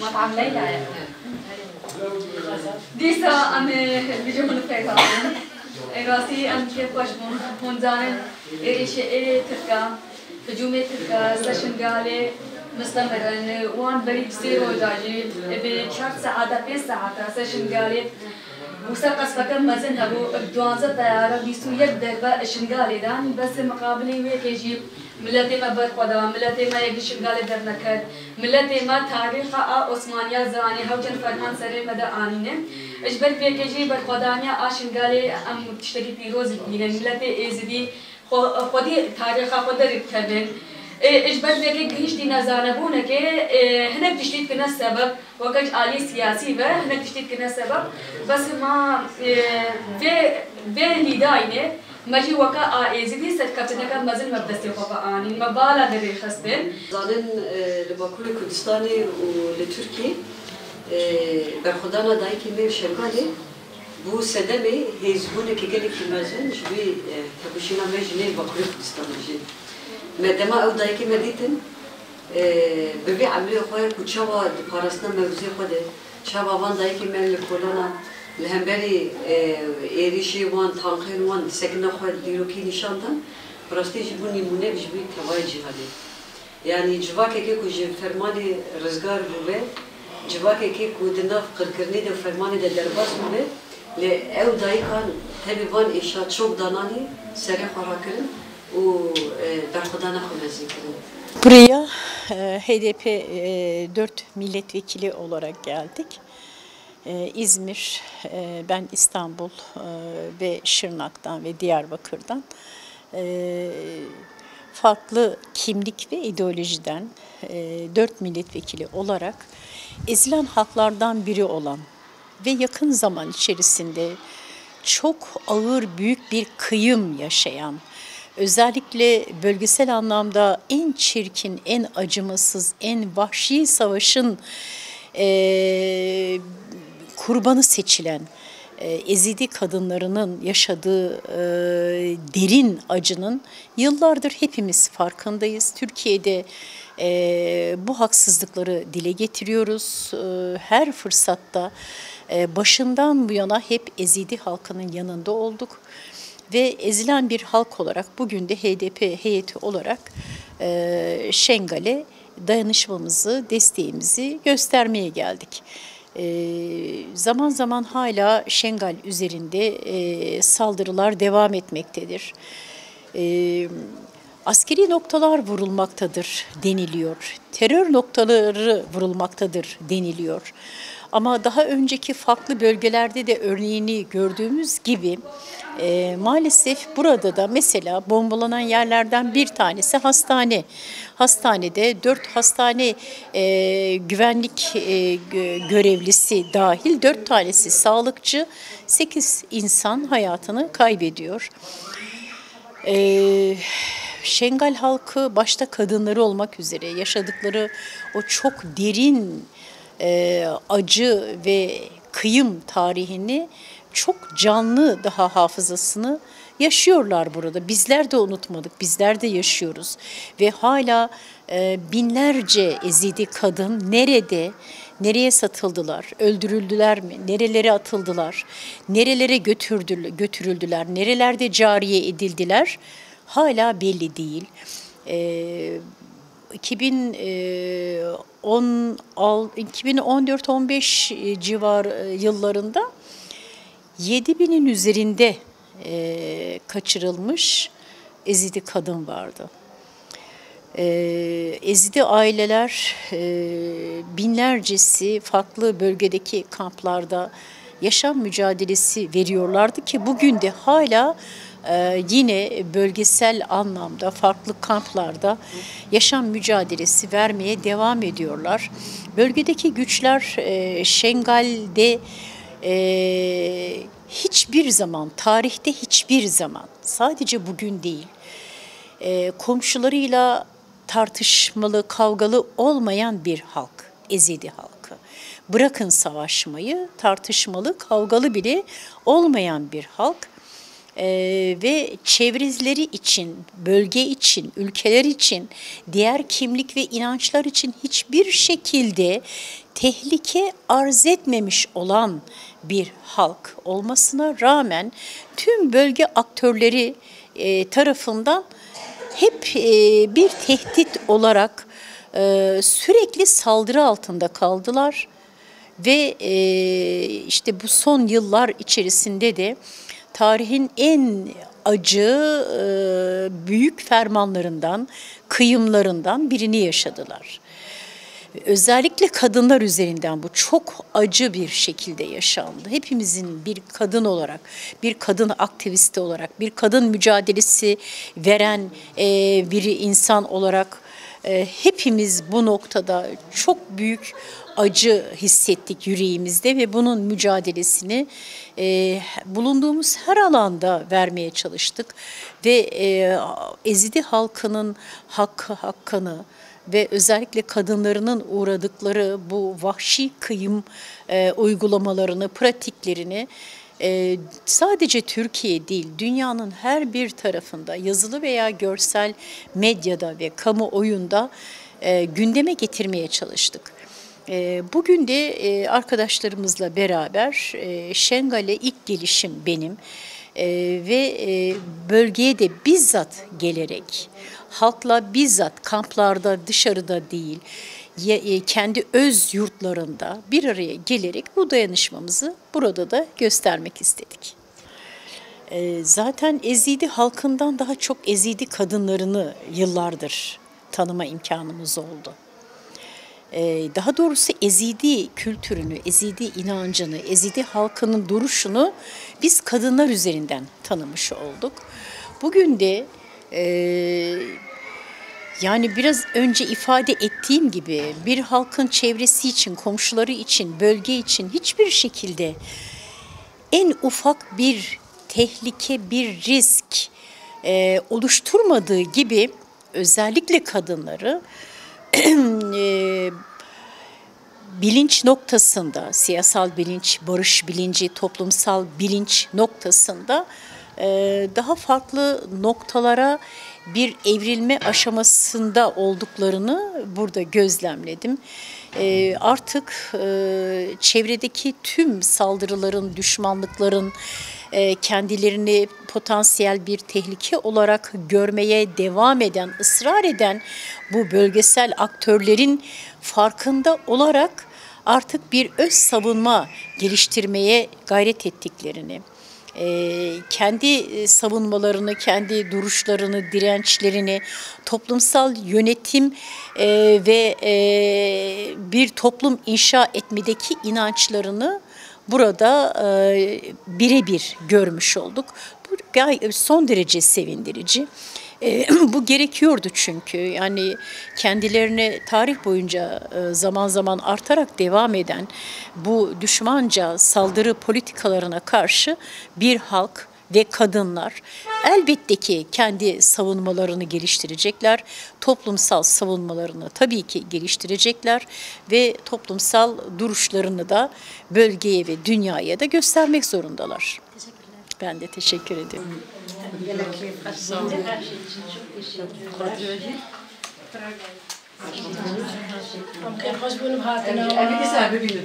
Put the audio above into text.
مطعم ليلى ديسا أمي بيجون فيها راسي أم كيف واش هون زانن إيه، إيش إيه تركا تجومي تركا سشن قالي مستمرن وان بريد سيرو جاجي بشهر ساعة بين ساعة سشن قالي مسقس فكر مزن هبو دوانزة طيارة بيسو يك دربة شنغالي دان بس مقابلي ويك يجيب ملتي ما بر خدا ملتي ما يجي شنغالي در نكد ملتي ما تاريخ عثمانيا زاني هوجن فرمان سري مدى آنينه اجبر فيك يجي بر خدانيا آشنغالي ام تشتكي بيروز بينه ملتي ازدي خودي تاريخ خود ركبن اجبد لك هشتي كي إيه، هناك تشتيت كنا السبب. وكج آلي سياسي به هناك تشتيت كنا السبب. بس ما إيه، في في اللي داينة لداينه مجي وكا آئزيدي إيه، سر كابتنكا مزن مبدستي خوفا آنين. مبالا دبي خستن. زالن لباكول كردستاني ولتركي برخدانا دايكي مير شمالي بو سدمي هيزبونك كي مزن جبي تبشينا مجنين باكول كردستاني جين که گلی که مزن جوی تبوشینا می جنی باکول کردستان جی مدما او دایکی مدیتن ببی عملی خواه کچاوا پارستنا موزی خوده چاوا وان دایکی من لکولانا لهمبری ایریشی وان تانخین وان سکنا خواه دیروکی نشاندن براستی جبو نیمونه بجبی توای جهاده یعنی جواکه که کجی فرمانی رزگار بوده جواکه که کودنا قرکرنی ده فرمانی ده درباز بوده لی او دایکان تبی وان ایشا çok danani seri خورا کرن u e, dar Xuda Buraya e, HDP 4 e, milletvekili olarak geldik. İzmir, ben İstanbul ve Şırnak'tan ve Diyarbakır'dan farklı kimlik ve ideolojiden dört milletvekili olarak ezilen haklardan biri olan ve yakın zaman içerisinde çok ağır büyük bir kıyım yaşayan özellikle bölgesel anlamda en çirkin, en acımasız, en vahşi savaşın e, kurbanı seçilen e, Ezidi kadınlarının yaşadığı e, derin acının yıllardır hepimiz farkındayız. Türkiye'de e, bu haksızlıkları dile getiriyoruz. E, her fırsatta e, başından bu yana hep Ezidi halkının yanında olduk ve ezilen bir halk olarak bugün de HDP heyeti olarak e, Şengal'e dayanışmamızı, desteğimizi göstermeye geldik. E, zaman zaman hala Şengal üzerinde e, saldırılar devam etmektedir. E, askeri noktalar vurulmaktadır deniliyor. Terör noktaları vurulmaktadır deniliyor. Ama daha önceki farklı bölgelerde de örneğini gördüğümüz gibi e, maalesef burada da mesela bombalanan yerlerden bir tanesi hastane. Hastanede dört hastane e, güvenlik e, görevlisi dahil dört tanesi sağlıkçı, sekiz insan hayatını kaybediyor. E, Şengal halkı başta kadınları olmak üzere yaşadıkları o çok derin e, acı ve kıyım tarihini çok canlı daha hafızasını yaşıyorlar burada. Bizler de unutmadık, bizler de yaşıyoruz. Ve hala e, binlerce ezidi kadın nerede, nereye satıldılar, öldürüldüler mi, nerelere atıldılar, nerelere götürüldüler, nerelerde cariye edildiler hala belli değil. E, 2014-15 civar yıllarında 7000'in üzerinde e, kaçırılmış Ezidi kadın vardı. E, Ezidi aileler e, binlercesi farklı bölgedeki kamplarda yaşam mücadelesi veriyorlardı ki bugün de hala e, yine bölgesel anlamda farklı kamplarda yaşam mücadelesi vermeye devam ediyorlar. Bölgedeki güçler e, Şengal'de e, hiçbir zaman, tarihte hiçbir zaman, sadece bugün değil, e, komşularıyla tartışmalı, kavgalı olmayan bir halk, Ezidi halkı. Bırakın savaşmayı, tartışmalı, kavgalı bile olmayan bir halk. E, ve çevreleri için, bölge için, ülkeler için, diğer kimlik ve inançlar için hiçbir şekilde tehlike arz etmemiş olan bir halk olmasına rağmen tüm bölge aktörleri e, tarafından hep e, bir tehdit olarak e, sürekli saldırı altında kaldılar. Ve e, işte bu son yıllar içerisinde de tarihin en acı e, büyük fermanlarından, kıyımlarından birini yaşadılar. Özellikle kadınlar üzerinden bu çok acı bir şekilde yaşandı. Hepimizin bir kadın olarak, bir kadın aktivisti olarak, bir kadın mücadelesi veren e, bir insan olarak hepimiz bu noktada çok büyük acı hissettik yüreğimizde ve bunun mücadelesini e, bulunduğumuz her alanda vermeye çalıştık ve e, Ezidi halkının hakkı hakkını ve özellikle kadınlarının uğradıkları bu vahşi kıyım e, uygulamalarını, pratiklerini e, sadece Türkiye değil, dünyanın her bir tarafında yazılı veya görsel medyada ve kamuoyunda e, gündeme getirmeye çalıştık. E, bugün de e, arkadaşlarımızla beraber e, Şengal'e ilk gelişim benim e, ve e, bölgeye de bizzat gelerek halkla bizzat kamplarda dışarıda değil kendi öz yurtlarında bir araya gelerek bu dayanışmamızı burada da göstermek istedik. E, Zaten Ezidi halkından daha çok Ezidi kadınlarını yıllardır tanıma imkanımız oldu. E, Daha doğrusu Ezidi kültürünü, Ezidi inancını, Ezidi halkının duruşunu biz kadınlar üzerinden tanımış olduk. Bugün de e, yani biraz önce ifade ettiğim gibi bir halkın çevresi için, komşuları için, bölge için hiçbir şekilde en ufak bir tehlike, bir risk e, oluşturmadığı gibi özellikle kadınları e, bilinç noktasında, siyasal bilinç, barış bilinci, toplumsal bilinç noktasında daha farklı noktalara bir evrilme aşamasında olduklarını burada gözlemledim. E, Artık e, çevredeki tüm saldırıların, düşmanlıkların e, kendilerini potansiyel bir tehlike olarak görmeye devam eden, ısrar eden bu bölgesel aktörlerin farkında olarak artık bir öz savunma geliştirmeye gayret ettiklerini, kendi e, savunmalarını, kendi duruşlarını, dirençlerini, toplumsal yönetim e, ve e, bir toplum inşa etmedeki inançlarını burada birebir görmüş olduk. Bu son derece sevindirici. E, bu gerekiyordu çünkü yani kendilerine tarih boyunca e, zaman zaman artarak devam eden bu düşmanca saldırı politikalarına karşı bir halk ve kadınlar elbette ki kendi savunmalarını geliştirecekler. Toplumsal savunmalarını tabii ki geliştirecekler ve toplumsal duruşlarını da bölgeye ve dünyaya da göstermek zorundalar. Ben de teşekkür ediyorum. Her şey için çok teşekkür ederim. Okay, was wir noch hatten. Wie gesagt, wir